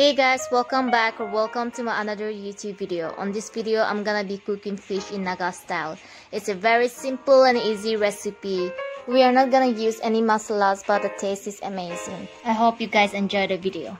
Hey guys, welcome back or welcome to my another YouTube video. On this video, I'm gonna be cooking fish in Naga style. It's a very simple and easy recipe. We are not gonna use any masalas but the taste is amazing. I hope you guys enjoy the video.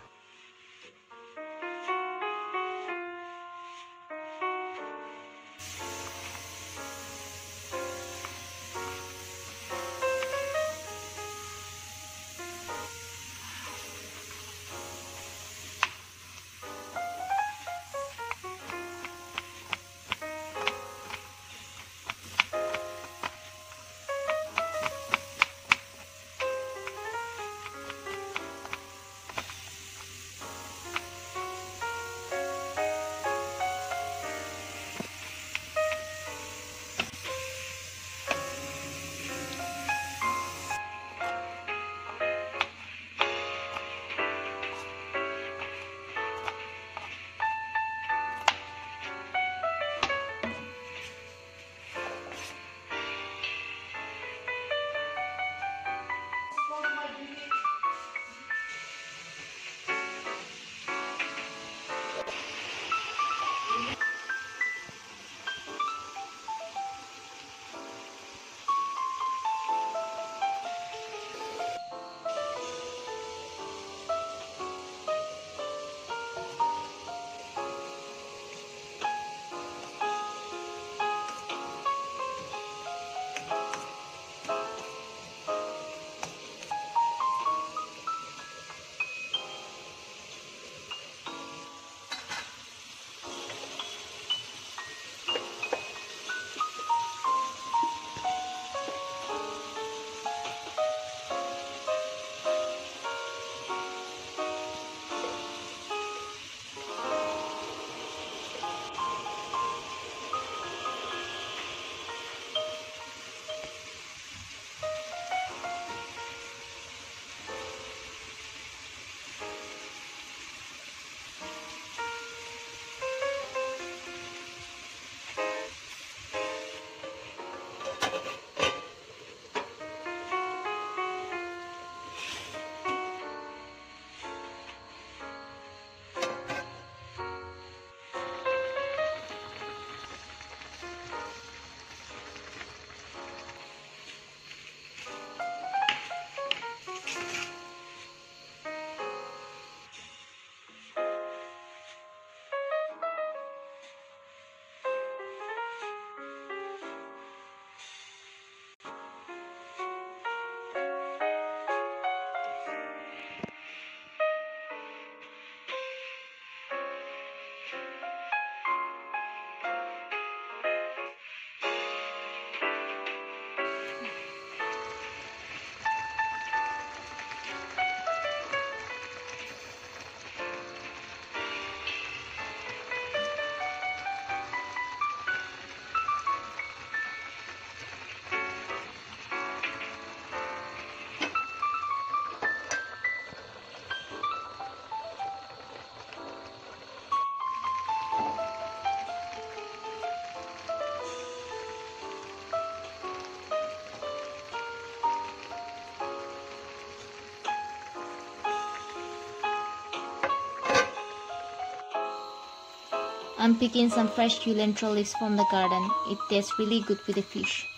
I'm picking some fresh cilantro leaves from the garden. It tastes really good with the fish.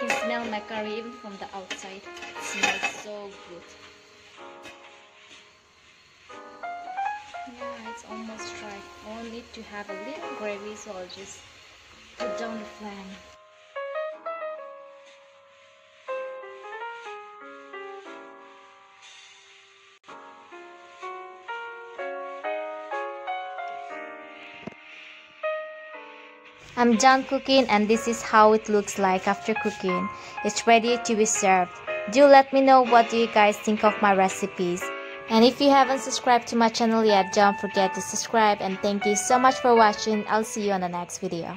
Can smell my curry even from the outside. It smells so good. Yeah, it's almost dry. It to have a little gravy, so I'll just put down the flame. I'm done cooking and this is how it looks like after cooking. It's ready to be served. Do let me know what do you guys think of my recipes. And if you haven't subscribed to my channel yet, don't forget to subscribe and thank you so much for watching. I'll see you on the next video.